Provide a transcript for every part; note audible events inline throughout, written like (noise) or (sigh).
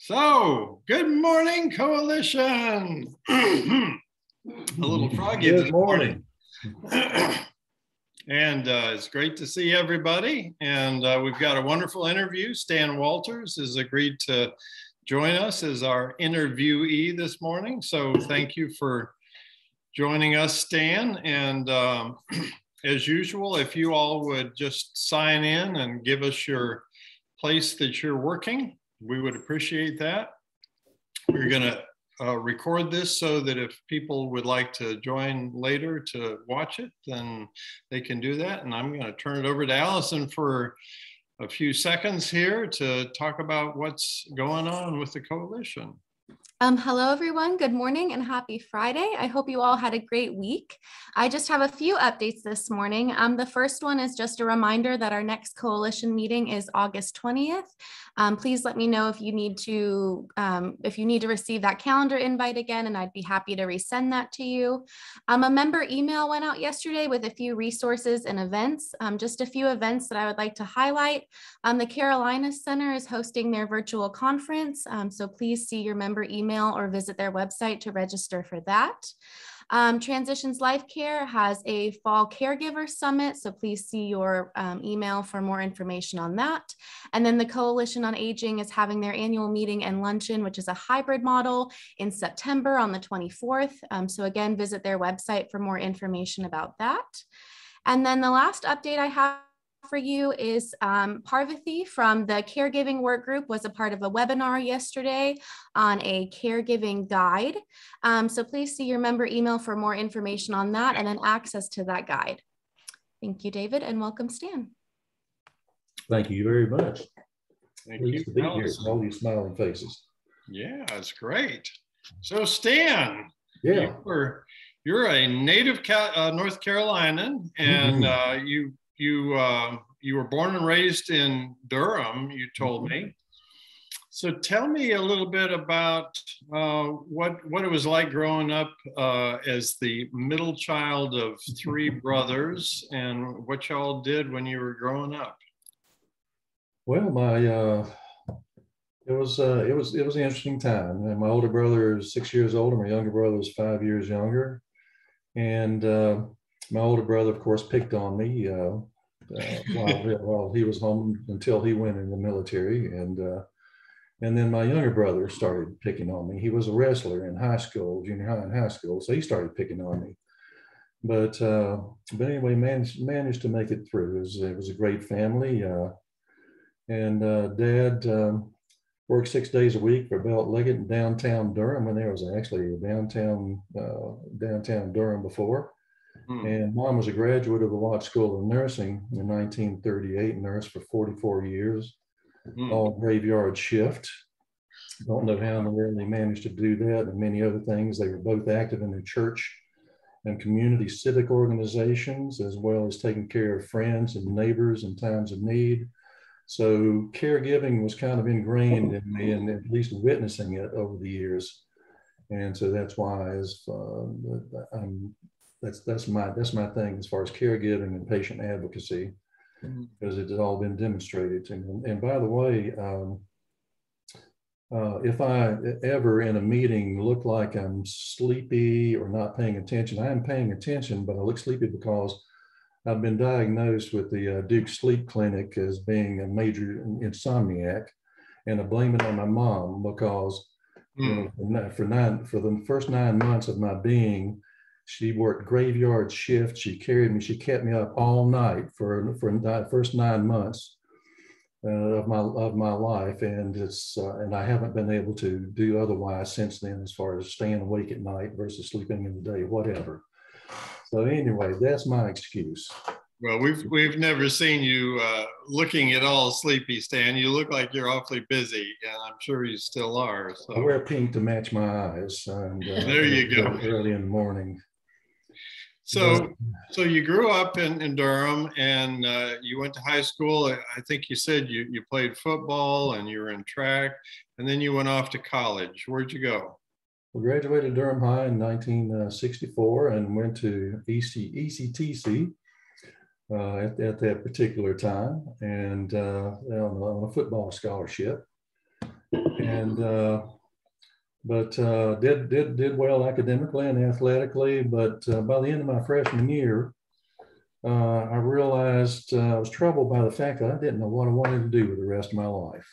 So, good morning, coalition. (clears throat) a little froggy. Good morning. (clears throat) and uh, it's great to see everybody. And uh, we've got a wonderful interview. Stan Walters has agreed to join us as our interviewee this morning. So, thank you for joining us, Stan. And um, (clears throat) as usual, if you all would just sign in and give us your place that you're working we would appreciate that. We're going to uh, record this so that if people would like to join later to watch it, then they can do that. And I'm going to turn it over to Allison for a few seconds here to talk about what's going on with the coalition. Um, hello, everyone. Good morning and happy Friday. I hope you all had a great week. I just have a few updates this morning. Um, the first one is just a reminder that our next coalition meeting is August 20th. Um, please let me know if you need to um, if you need to receive that calendar invite again, and I'd be happy to resend that to you. Um, a member email went out yesterday with a few resources and events. Um, just a few events that I would like to highlight. The Carolina Center is hosting their virtual conference, so please see your member email or visit their website to register for that. Um, Transitions Life Care has a fall caregiver summit, so please see your um, email for more information on that. And then the Coalition on Aging is having their annual meeting and luncheon, which is a hybrid model in September on the 24th. Um, so again, visit their website for more information about that. And then the last update I have for you is um, Parvati from the caregiving work group was a part of a webinar yesterday on a caregiving guide. Um, so please see your member email for more information on that and then access to that guide. Thank you, David, and welcome, Stan. Thank you very much. Thank Pleased you, to be here. Allison. All these smiling faces. Yeah, it's great. So, Stan, Yeah. you were, you're a native Ca- uh, North Carolinian, and Mhm. uh, you you uh, you were born and raised in Durham. You told me. So tell me a little bit about uh, what what it was like growing up uh, as the middle child of three (laughs) brothers, and what y'all did when you were growing up. Well, my uh, it was uh, it was it was an interesting time. And my older brother is six years older. My younger brother is five years younger, and uh, my older brother, of course, picked on me uh, uh, while, (laughs) while he was home until he went in the military, and uh, and then my younger brother started picking on me. He was a wrestler in high school, junior high and high school, so he started picking on me. But uh, but anyway, managed managed to make it through. It was, it was a great family, uh, and uh, Dad um, worked six days a week for Belk Leggett in downtown Durham when there was actually a downtown uh, downtown Durham before. Hmm. And mom was a graduate of the Watts School of Nursing in 1938, nursed for 44 years, Hmm. all graveyard shift. Don't know how in the world they managed to do that and many other things. They were both active in the church and community civic organizations, as well as taking care of friends and neighbors in times of need. So caregiving was kind of ingrained in me and at least witnessing it over the years. And so that's why as uh, I'm that's that's my that's my thing as far as caregiving and patient advocacy Mhm. because it has all been demonstrated me. And by the way, um, uh, if I ever in a meeting look like I'm sleepy or not paying attention, I am paying attention, but I look sleepy because I've been diagnosed with the uh, Duke Sleep Clinic as being a major insomniac, and I blame it on my mom because you Hmm. know, for nine for the first nine months of my being, she worked graveyard shift. She carried me. She kept me up all night for for the first nine months uh, of my of my life, and it's uh, and I haven't been able to do otherwise since then, as far as staying awake at night versus sleeping in the day, whatever. So anyway, that's my excuse. Well, we've we've never seen you uh, looking at all sleepy, Stan. You look like you're awfully busy, and I'm sure you still are. I wear pink to match my eyes. And, uh, There you go. Early in the morning. So, so you grew up in, in Durham, and uh, you went to high school. I I think you said you you played football and you were in track, and then you went off to college. Where'd you go? We graduated Durham High in 1964 and went to EC, ECTC uh, at, at that particular time and uh, on, a, on a football scholarship. and uh, but uh, did did did well academically and athletically. But uh, by the end of my freshman year, uh, I realized uh, I was troubled by the fact that I didn't know what I wanted to do with the rest of my life.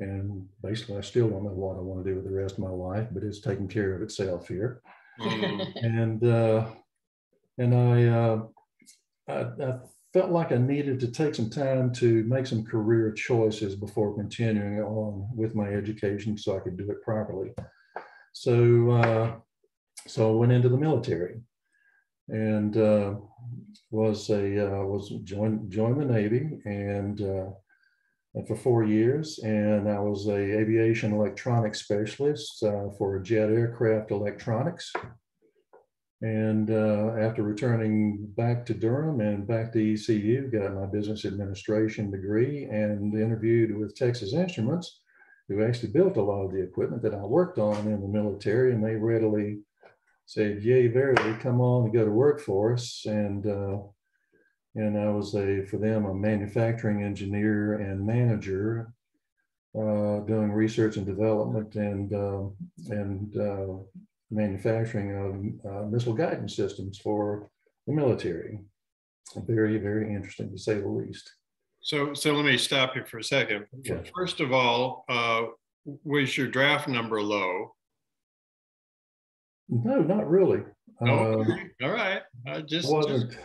And basically, I still don't know what I want to do with the rest of my life, but it's taking care of itself here. Mm. and uh, and I, uh, I, I felt like I needed to take some time to make some career choices before continuing on with my education, so I could do it properly. So uh, so I went into the military, and uh, was a uh, was joined joined the Navy and uh, for four years, and I was a aviation electronics specialist uh, for jet aircraft electronics. And uh, after returning back to Durham and back to ECU, got my business administration degree and interviewed with Texas Instruments, who actually built a lot of the equipment that I worked on in the military, and they readily said, "Yay, verily, come on and go to work for us." And uh, and I was a for them a manufacturing engineer and manager, uh, doing research and development and uh, and uh, manufacturing of uh, missile guidance systems for the military. Very very interesting to say the least. So so let me stop you for a second. Yeah. First of all, uh, was your draft number low? No, not really. Oh, Uh, all right. I just, just wasn't.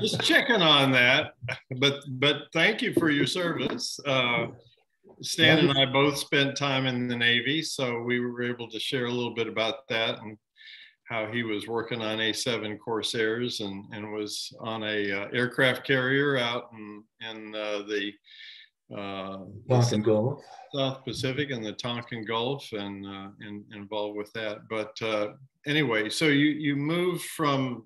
just checking on that. (laughs) But but thank you for your service. Uh, Stan and I both spent time in the Navy, so we were able to share a little bit about that and how he was working on A7 Corsairs and, and was on a uh, aircraft carrier out in, in uh, the uh, Tonkin Gulf. South Pacific and the Tonkin Gulf and, uh, and involved with that. But uh, anyway, so you, you moved from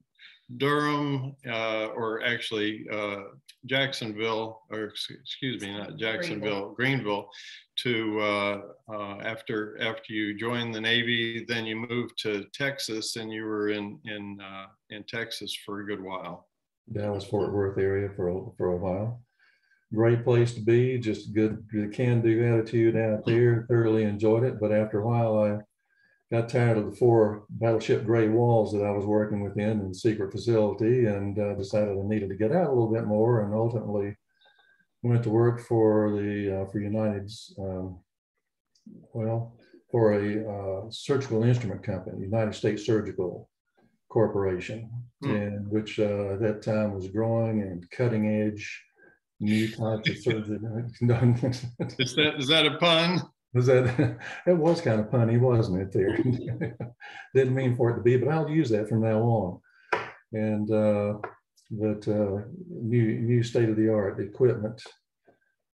Durham, uh, or actually uh, Jacksonville, or excuse me, not Jacksonville, Greenville, to uh, uh, after after you joined the Navy, then you moved to Texas, and you were in in uh, in Texas for a good while. Dallas Fort Worth area for a, for a while. Great place to be, just good, good can do attitude out there. Thoroughly enjoyed it, but after a while, I got tired of the four battleship gray walls that I was working within in secret facility and uh, decided I needed to get out a little bit more and ultimately went to work for the uh, for United's um, well for a uh, surgical instrument company, United States Surgical Corporation, Hmm. and which uh, at that time was growing and cutting edge new types of surgery. (laughs) Is that is that a pun? Was that (laughs) it was kind of punny, wasn't it? There (laughs) didn't mean for it to be, but I'll use that from now on. And uh, but uh, new new state of the art equipment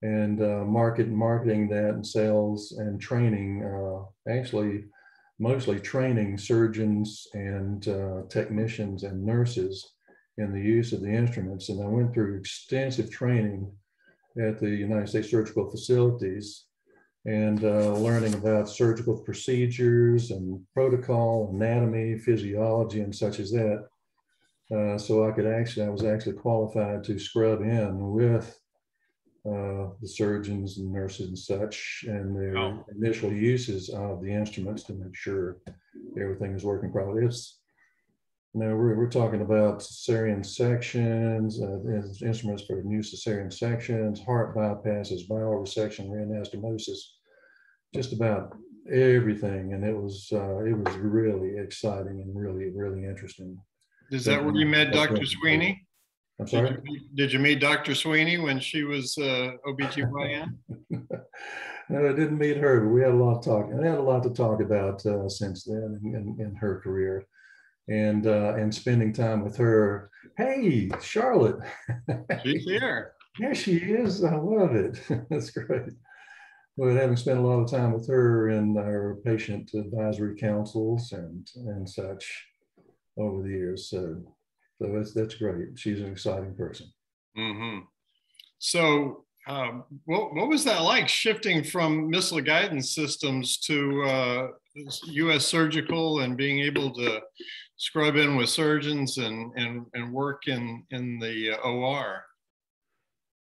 and uh, market marketing that and sales and training. Uh, actually, mostly training surgeons and uh, technicians and nurses in the use of the instruments. And I went through extensive training at the United States surgical facilities and uh, learning about surgical procedures and protocol, anatomy, physiology, and such as that. Uh, so I could actually, I was actually qualified to scrub in with uh, the surgeons and nurses and such, and their Wow. initial uses of the instruments to make sure everything is working properly. It's you know, we're, we're talking about cesarean sections, uh, instruments for new cesarean sections, heart bypasses, bowel resection, reanastomosis, just about everything. And it was, uh, it was really exciting and really, really interesting. Is that where you met Dr. Sweeney? I'm Did sorry? you, did you meet Dr. Sweeney when she was uh, OBGYN? (laughs) No, I didn't meet her, but we had a lot of talk. I had a lot to talk about uh, since then in, in, in her career, and uh, and spending time with her. Hey, Charlotte. She's here. (laughs) Yeah, she is. I love it. (laughs) That's great. But having spent a lot of time with her in our patient advisory councils and and such over the years, so so that's that's great. She's an exciting person. Mm-hmm. So, um, what, what was that like shifting from missile guidance systems to uh, U.S. surgical and being able to scrub in with surgeons and and, and work in in the uh, OR?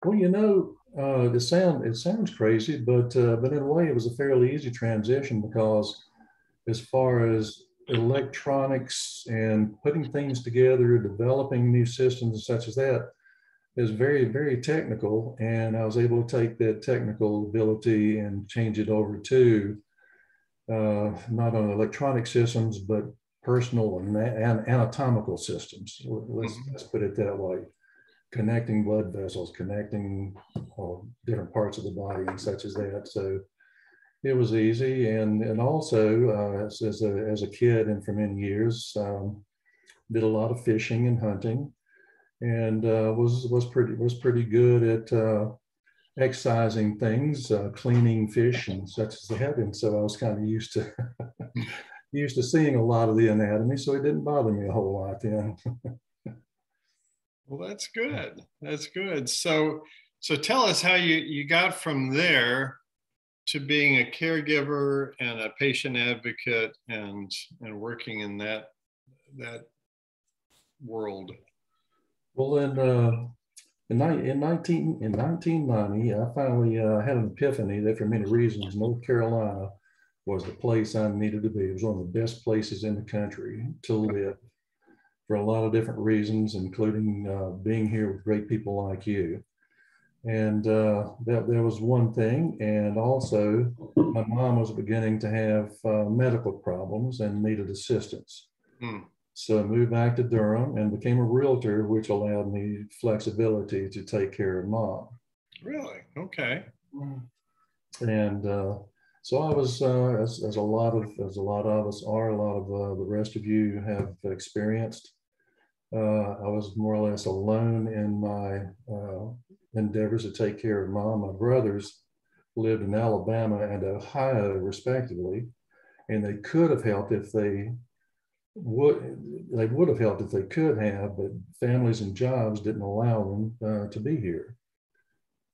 Well, you know, Uh, it sound it sounds crazy, but uh, but in a way, it was a fairly easy transition because, as far as electronics and putting things together, developing new systems and such as that, is very very technical, and I was able to take that technical ability and change it over to uh, not on electronic systems, but personal and, and anatomical systems. Let's, mm-hmm. let's put it that way connecting blood vessels, connecting uh, different parts of the body and such as that. So it was easy. And, and also uh, as, as, a, as a kid and for many years, um, did a lot of fishing and hunting and uh, was, was pretty, was pretty good at uh, excising things, uh, cleaning fish and such as that. And so I was kind of used to, (laughs) used to seeing a lot of the anatomy. So it didn't bother me a whole lot then. (laughs) Well, that's good. That's good. So, so tell us how you you got from there to being a caregiver and a patient advocate and and working in that that world. Well, in uh, in, in 19 in 1990, I finally uh, had an epiphany that for many reasons, North Carolina was the place I needed to be. It was one of the best places in the country to live for a lot of different reasons, including uh, being here with great people like you. And uh, that there was one thing. And also, my mom was beginning to have uh, medical problems and needed assistance. Hmm. So I moved back to Durham and became a realtor, which allowed me flexibility to take care of mom. Really? Okay. And uh, so I was, uh, as, as, a lot of as a lot of us are, a lot of uh, the rest of you have experienced. Uh, I was more or less alone in my uh, endeavors to take care of mom. My brothers lived in Alabama and Ohio, respectively, and they could have helped if they would. They would have helped if they could have, but families and jobs didn't allow them uh, to be here.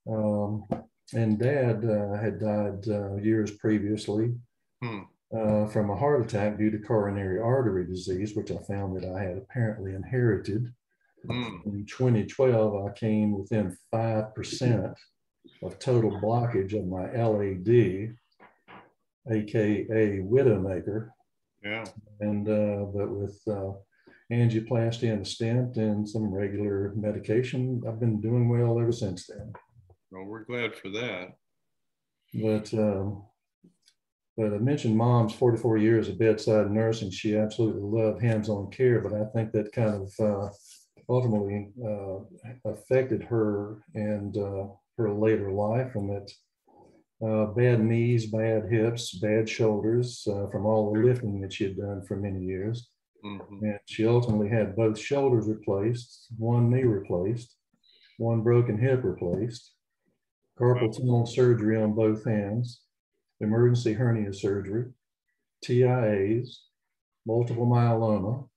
Um, and Dad uh, had died uh, years previously. Hmm uh, from a heart attack due to coronary artery disease, which I found that I had apparently inherited. Mm. In 2012, I came within 5% of total blockage of my LAD, AKA Widowmaker. Yeah. And, uh, but with uh, angioplasty and a stent and some regular medication, I've been doing well ever since then. Well, we're glad for that. But um, but I mentioned mom's 44 years of bedside nursing. She absolutely loved hands-on care, but I think that kind of uh, ultimately uh, affected her and uh, her later life, and that uh, bad knees, bad hips, bad shoulders uh, from all the lifting that she had done for many years. Mm-hmm. And she ultimately had both shoulders replaced, one knee replaced, one broken hip replaced, carpal tunnel surgery on both hands emergency hernia surgery, TIAs, multiple myeloma,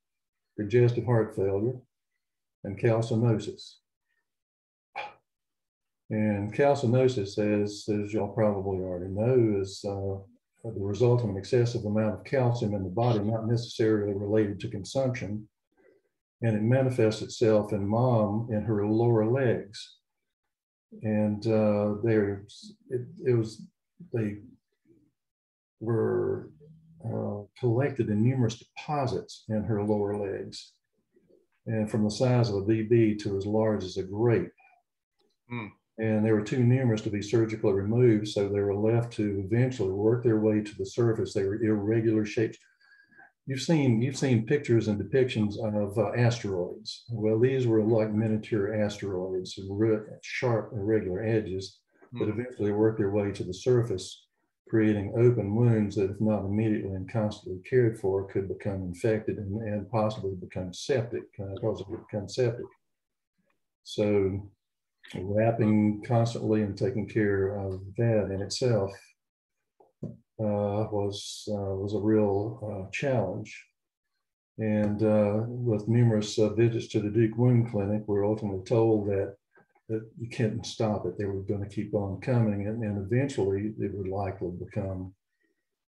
congestive heart failure, and calcinosis. And calcinosis, as, as y'all probably already know, is uh, the result of an excessive amount of calcium in the body, not necessarily related to consumption. And it manifests itself in mom in her lower legs. And uh, there, it, it was, they were uh, collected in numerous deposits in her lower legs, and from the size of a BB to as large as a grape. Mm. And they were too numerous to be surgically removed, so they were left to eventually work their way to the surface. They were irregular shapes. You've seen you've seen pictures and depictions of uh, asteroids. Well, these were like miniature asteroids, sharp, irregular edges, mm. that eventually worked their way to the surface creating open wounds that, if not immediately and constantly cared for, could become infected and, and possibly become septic, uh, it become septic. So, wrapping constantly and taking care of that in itself uh, was uh, was a real uh, challenge. And uh, with numerous uh, visits to the Duke Wound Clinic, we we're ultimately told that that you couldn't stop it. They were going to keep on coming, and, and eventually it would likely become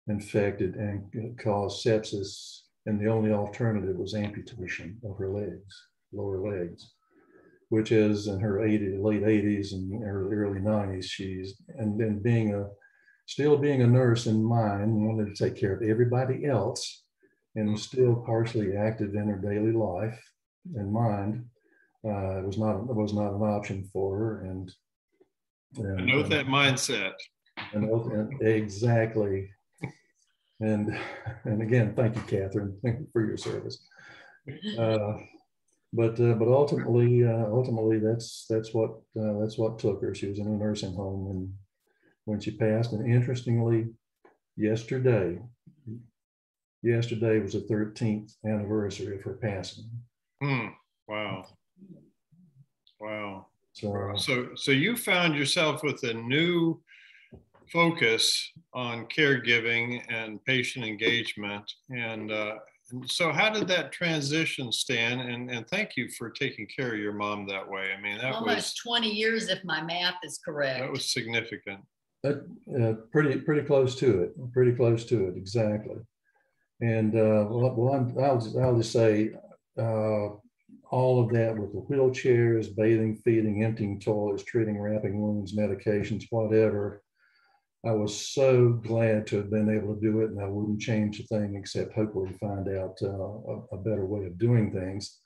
infected and cause sepsis. And the only alternative was amputation of her legs, lower legs. which is in her 80, late 80s and early, early 90s. She's and then being a still being a nurse in mind, wanted to take care of everybody else, and was still partially active in her daily life and mind. Uh, it was not it was not an option for her, and, and I know uh, that mindset. And, and exactly. And and again, thank you, Catherine, for your service. Uh, but uh, but ultimately uh, ultimately that's that's what uh, that's what took her. She was in a nursing home and when she passed. And interestingly, yesterday, yesterday was the 13th anniversary of her passing. Hmm. Wow. Wow. So, so, so you found yourself with a new focus on caregiving and patient engagement. And, uh, and so how did that transition Stan? And, and thank you for taking care of your mom that way. I mean, that almost was 20 years if my math is correct. That was significant. Uh, pretty pretty close to it. Pretty close to it, exactly. And uh, well, well I'm, I'll just, I'll just say uh, all of that with the wheelchairs, bathing, feeding, emptying toilets, treating, wrapping wounds, medications, whatever. I was so glad to have been able to do it, and I wouldn't change a thing except hopefully find out uh, a, a, better way of doing things.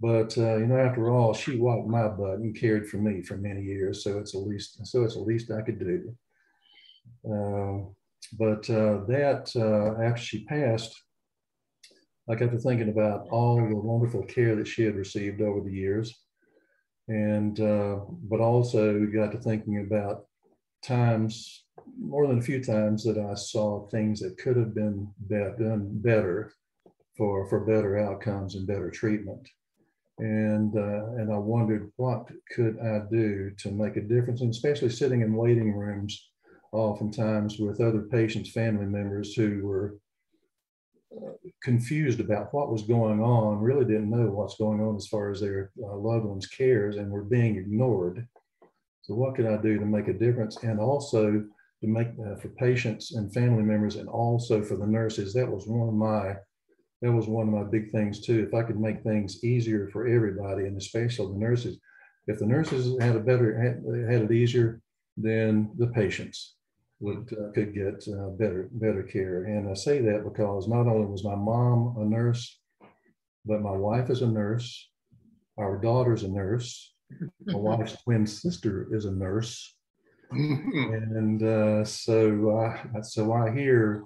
But uh, you know, after all, she wiped my butt and cared for me for many years, so it's the least so it's the least I could do. Uh, but that uh, after she passed, I got to thinking about all the wonderful care that she had received over the years, and uh, but also got to thinking about times more than a few times that I saw things that could have been be done better for for better outcomes and better treatment. And uh, and I wondered what could I do to make a difference, and especially sitting in waiting rooms oftentimes with other patients' family members who were confused about what was going on, really didn't know what's going on as far as their uh, loved ones' cares, and were being ignored. So, what could I do to make a difference, and also to make uh, for patients and family members, and also for the nurses? That was one of my that was one of my big things too. If I could make things easier for everybody, and especially the nurses, if the nurses had a better had, had it easier, then the patients would uh, could get uh, better better care. And I say that because not only was my mom a nurse, but my wife is a nurse, our daughter's a nurse, my (laughs) wife's twin sister is a nurse, (laughs) and uh, so I, so I hear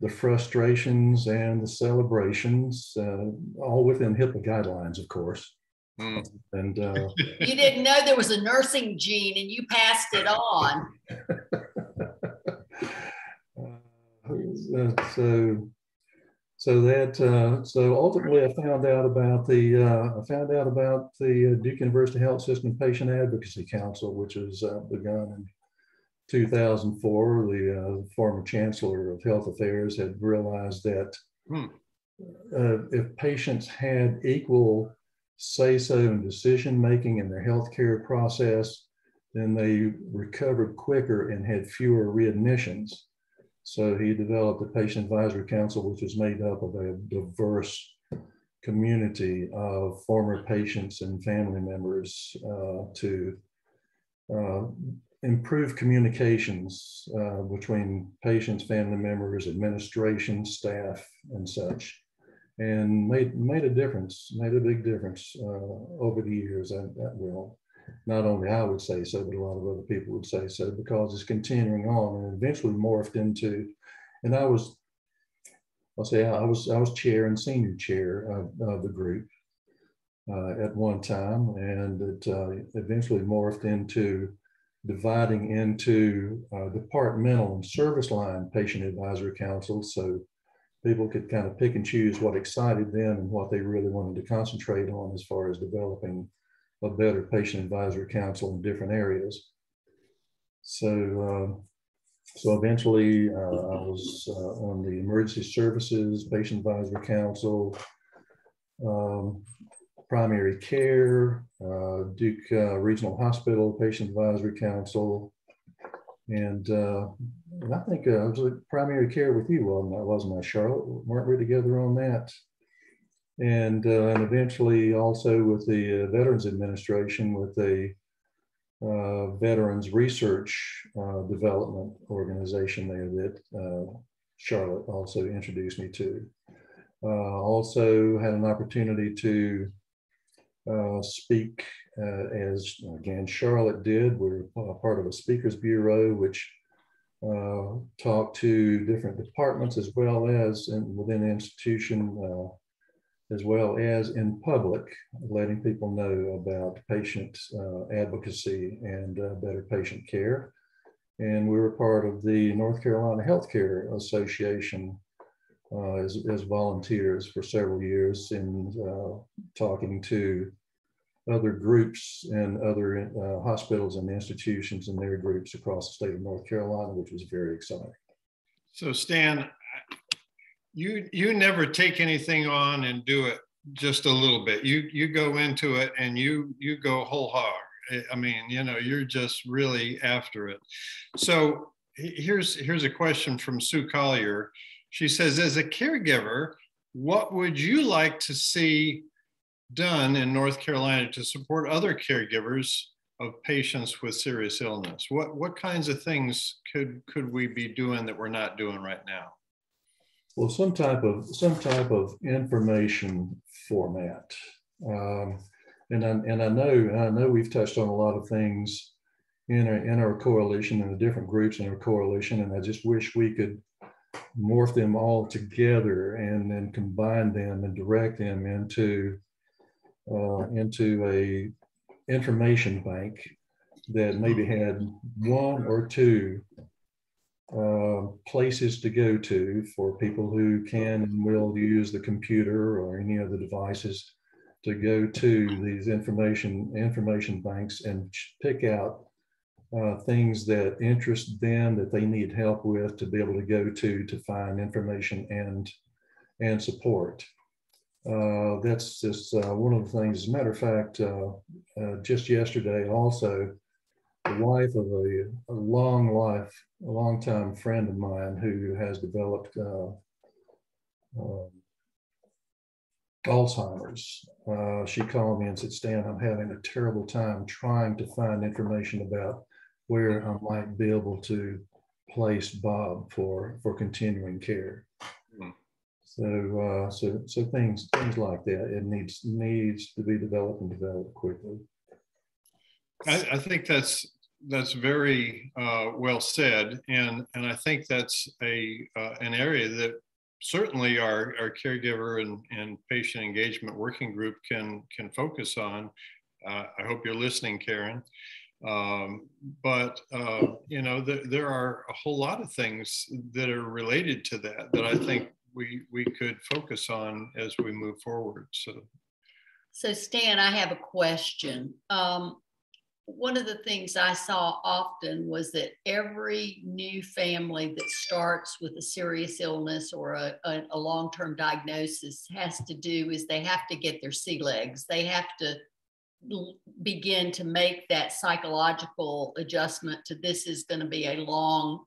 the frustrations and the celebrations, uh, all within HIPAA guidelines, of course. Mm. And uh, (laughs) you didn't know there was a nursing gene, and you passed it on. Uh, so, so that uh, so ultimately, I found out about the uh, I found out about the uh, Duke University Health System Patient Advocacy Council, which was begun in 2004, the uh, former chancellor of health affairs had realized that hmm. uh, if patients had equal say so in decision making in their healthcare process, then they recovered quicker and had fewer readmissions. So he developed a patient advisory council, which is made up of a diverse community of former patients and family members uh, to uh, improve communications uh, between patients, family members, administration, staff, and such, and made made a difference, made a big difference uh, over the years. That will not only I would say so, but a lot of other people would say so because it's continuing on and eventually morphed into. And I was, I'll say I was I was chair and senior chair of, of the group uh, at one time, and it uh, eventually morphed into dividing into uh, departmental and service line patient advisory councils so people could kind of pick and choose what excited them and what they really wanted to concentrate on as far as developing a better patient advisory council in different areas. So, um, so eventually uh, I was uh, on the emergency services patient advisory council, um, primary care, uh, Duke uh, Regional Hospital Patient Advisory Council, and, uh, and I think uh, I was at primary care with you, wasn't I? Wasn't I, Charlotte? Weren't we together on that? And, uh, and eventually also with the uh, Veterans Administration with a uh, Veterans Research uh, Development Organization there that Charlotte also introduced me to. Also had an opportunity to speak as again Charlotte did. We're part of a speakers bureau, which uh, talked to different departments as well as in, within the institution, uh, as well as in public, letting people know about patient uh, advocacy and better patient care. And we were part of the North Carolina Healthcare Association uh, as, as volunteers for several years in uh, talking to other groups and other uh, hospitals and institutions and their groups across the state of North Carolina, which was very exciting. So Stan, you you never take anything on and do it just a little bit. You you go into it and you you go whole hog. I mean, you know, you're just really after it. So here's here's a question from Sue Collier. She says, as a caregiver, what would you like to see done in North Carolina to support other caregivers of patients with serious illness? What what kinds of things could could we be doing that we're not doing right now? Well, some type of some type of information format, um, and I, and I know I know we've touched on a lot of things in our in our coalition and the different groups in our coalition, and I just wish we could morph them all together and then combine them and direct them into uh, into a information bank that maybe had one or two uh, places to go to for people who can and will use the computer or any of the devices to go to these information information banks and pick out uh, things that interest them that they need help with to be able to go to to find information and and support. Uh, that's just uh, one of the things. As a matter of fact, uh, uh, just yesterday, also, the wife of a, a, long life, a long time friend of mine who has developed uh, um, Alzheimer's. Uh, she called me and said, Stan, I'm having a terrible time trying to find information about where I might be able to place Bob for, for continuing care. So, uh, so, so things, things like that. It needs needs to be developed and developed quickly. I, I think that's that's very uh, well said, and and I think that's a uh, an area that certainly our, our caregiver and, and patient engagement working group can can focus on. Uh, I hope you're listening, Karen. Um, but uh, you know, th- there are a whole lot of things that are related to that that I think we we could focus on as we move forward. So, so Stan, I have a question. Um, one of the things I saw often was that every new family that starts with a serious illness or a, a, a long term diagnosis has to do is they have to get their sea legs. They have to begin to make that psychological adjustment to this is going to be a long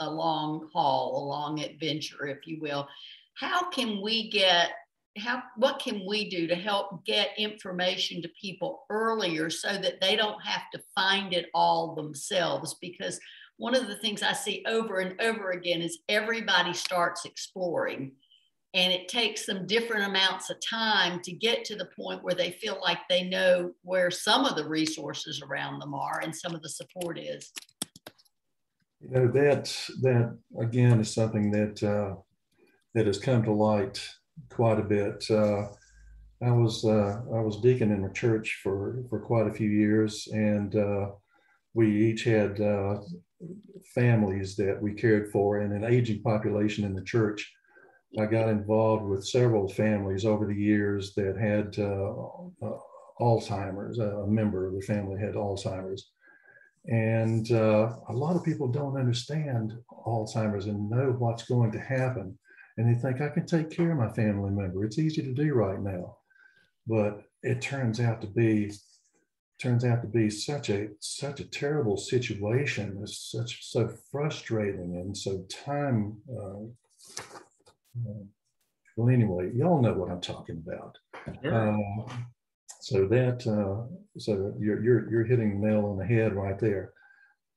a long haul, a long adventure, if you will. How can we get how what can we do to help get information to people earlier so that they don't have to find it all themselves? Because one of the things i see over and over again is everybody starts exploring and it takes them different amounts of time to get to the point where they feel like they know where some of the resources around them are and some of the support is. You know that that again is something that uh, that has come to light quite a bit. Uh, I was uh, I was deacon in a church for for quite a few years, and uh, we each had uh, families that we cared for, and an aging population in the church. I got involved with several families over the years that had uh, Alzheimer's. A member of the family had Alzheimer's, and uh, a lot of people don't understand Alzheimer's and know what's going to happen. And they think, I can take care of my family member. It's easy to do right now. But it turns out to be turns out to be such a such a terrible situation. It's such so frustrating and so time uh, uh, Well, anyway, y'all know what I'm talking about. Sure. Uh, so that uh, so you're you're you're hitting the nail on the head right there.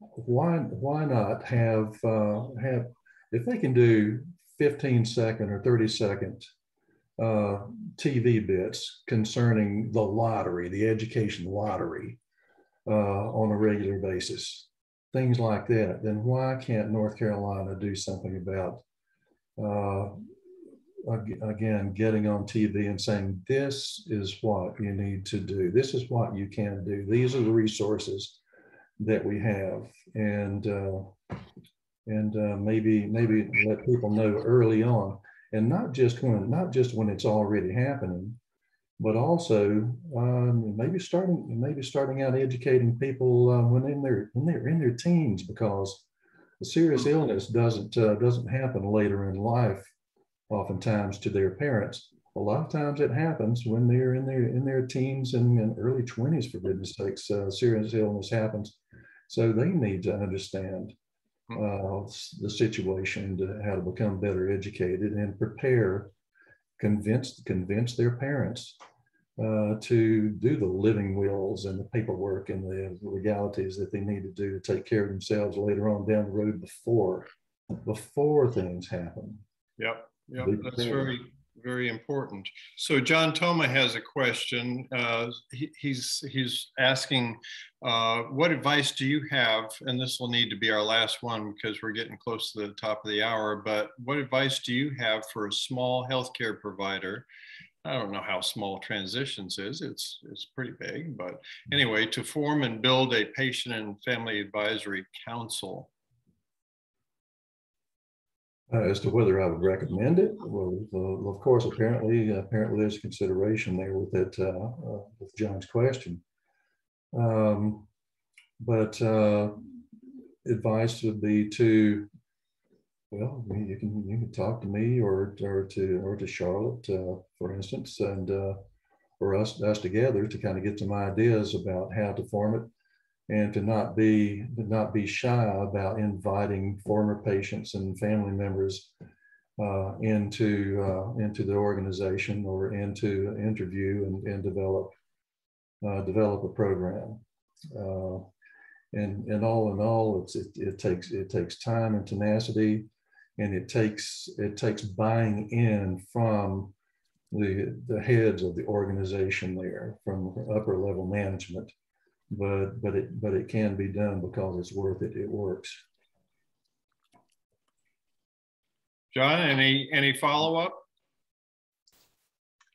Why why not have uh, have if they can do 15 second or 30 second uh, TV bits concerning the lottery, the education lottery, uh, on a regular basis, things like that, then why can't North Carolina do something about, uh, again, getting on TV and saying, this is what you need to do. This is what you can do. These are the resources that we have. And, uh, and uh, maybe, maybe let people know early on and not just when, not just when it's already happening, but also um, maybe starting maybe starting out educating people uh, when in their when they're in their teens because serious illness doesn't uh, doesn't happen later in life oftentimes to their parents a lot of times it happens when they're in their in their teens and, and early 20s for goodness sakes uh, serious illness happens so they need to understand. Uh, the situation to how to become better educated and prepare convince convince their parents uh, to do the living wills and the paperwork and the legalities that they need to do to take care of themselves later on down the road before before things happen. Yep, yep, that's very very important. So John Toma has a question. Uh, he, he's he's asking, uh, what advice do you have? And this will need to be our last one because we're getting close to the top of the hour. But what advice do you have for a small healthcare provider? I don't know how small transitions is. It's it's pretty big, but anyway, to form and build a patient and family advisory council uh, as to whether I would recommend it, well, of course, apparently, apparently there's consideration there with it, uh, uh with John's question. Um, but uh, advice would be to, well, you can you can talk to me or or to or to Charlotte, for instance, and or us us together to kind of get some ideas about how to form it and to not be to not be shy about inviting former patients and family members uh, into uh, into the organization or into interview and, and develop uh, develop a program. Uh, and and all in all, it's it, it takes it takes time and tenacity, and it takes it takes buying in from the the heads of the organization there, from upper level management but but it but it can be done because it's worth it. It works. John, any any follow up?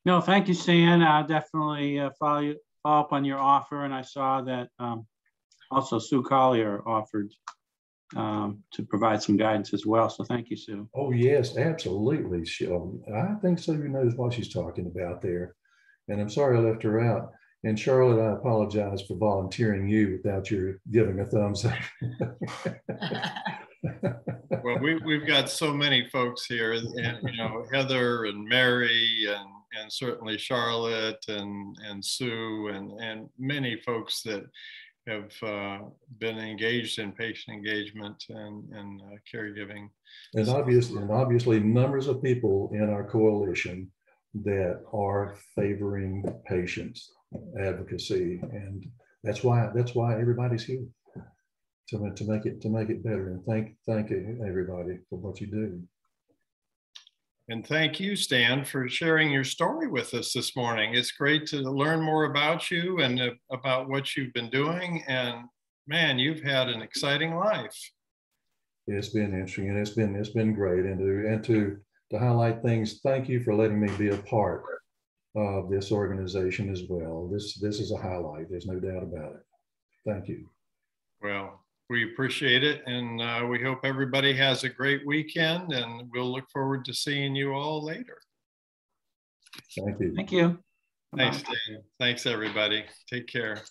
No, thank you, Stan. I definitely uh, follow you, follow up on your offer, and I saw that um, also Sue Collier offered um, to provide some guidance as well. So thank you, Sue. Oh yes, absolutely. She, um, I think Sue knows what she's talking about there, and I'm sorry I left her out. And Charlotte, I apologize for volunteering you without your giving a thumbs up. (laughs) well, we, we've got so many folks here, and you know, Heather and Mary, and and certainly Charlotte and and Sue, and and many folks that have uh, been engaged in patient engagement and, and uh, caregiving. And obviously, and obviously, numbers of people in our coalition that are favoring patients advocacy, and that's why that's why everybody's here to, to make it to make it better. And thank thank you everybody for what you do. And thank you, Stan, for sharing your story with us this morning. It's great to learn more about you and uh, about what you've been doing. And man, you've had an exciting life. It's been interesting and it's been it's been great. And to and to to highlight things, thank you for letting me be a part of this organization as well. This this is a highlight. There's no doubt about it. Thank you. Well, we appreciate it, and uh, we hope everybody has a great weekend. And we'll look forward to seeing you all later. Thank you. Thank you. Thanks, Dave. Thanks, everybody. Take care.